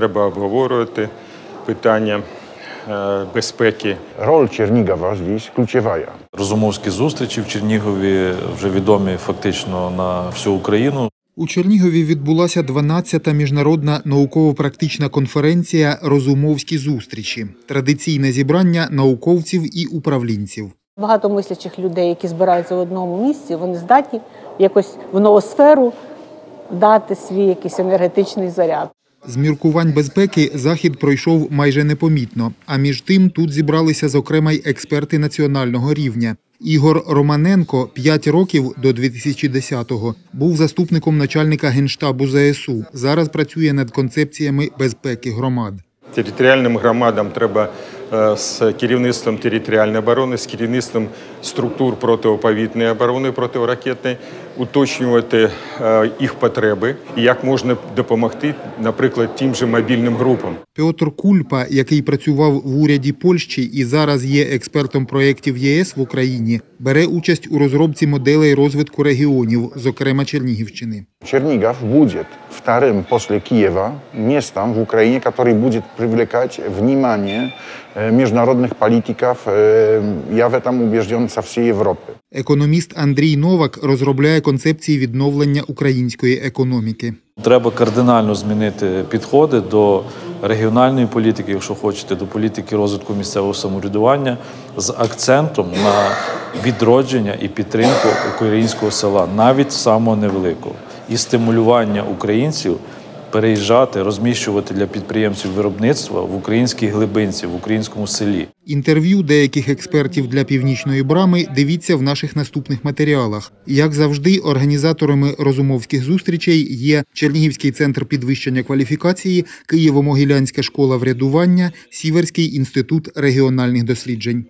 треба обговорювати питання е, безпеки Роль Чернигова здесь ключевая. Розумовські зустрічі в Чернігові вже відомі фактично на всю Україну. У Чернігові відбулася 12-та міжнародна науково-практична конференція Розумовські зустрічі традиційне зібрання науковців і управлінців. Багато мислячих людей, які збираються в одному місці, вони здатні якось в ноосферу дати свій якийсь енергетичний заряд. З міркувань безпеки захід пройшов майже непомітно. А між тим тут зібралися зокрема й експерти національного рівня. Ігор Романенко 5 років до 2010-го був заступником начальника генштабу ЗСУ. Зараз працює над концепціями безпеки громад. Територіальним громадам треба з керівництвом територіальної оборони, з керівництвом структур протиповітряної оборони, протиракетної уточнювати е, їх потреби і як можна допомогти, наприклад, тим же мобільним групам. Петр Кульпа, який працював в уряді Польщі і зараз є експертом проєктів ЄС в Україні, бере участь у розробці моделей розвитку регіонів, зокрема Чернігівщини. Чернигов будет вторым после Киева местом в Украине, который будет привлекать внимание э, международных политиков, э, я в этом убежден, со всей Европы. Економіст Андрій Новак розробляє концепції відновлення української економіки. Треба кардинально змінити підходи до регіональної політики, якщо хочете, до політики розвитку місцевого самоврядування з акцентом на відродження і підтримку українського села, навіть самого невеликого, і стимулювання українців переїжджати, розміщувати для підприємців виробництва в українській глибинці, в українському селі. Інтерв'ю деяких експертів для північної брами дивіться в наших наступних матеріалах. Як завжди, організаторами розумовських зустрічей є Чернігівський центр підвищення кваліфікації, Києво-Могилянська школа врядування, Сіверський інститут регіональних досліджень.